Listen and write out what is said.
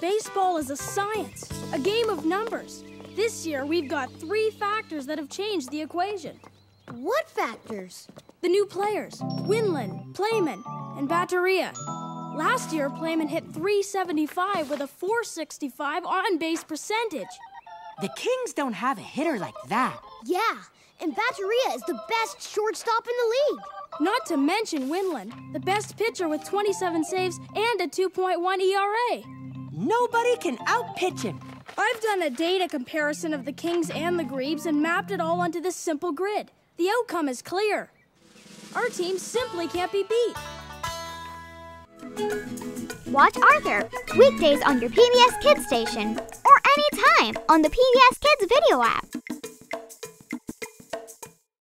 Baseball is a science, a game of numbers. This year, we've got three factors that have changed the equation. What factors? The new players Winland, Playman, and Batteria. Last year, Playman hit 375 with a 465 on base percentage. The Kings don't have a hitter like that. Yeah, and Batteria is the best shortstop in the league. Not to mention Winland, the best pitcher with 27 saves and a 2.1 ERA. Nobody can outpitch him. I've done a data comparison of the Kings and the Grebes and mapped it all onto this simple grid. The outcome is clear. Our team simply can't be beat. Watch Arthur weekdays on your PBS Kids station or anytime on the PBS Kids video app.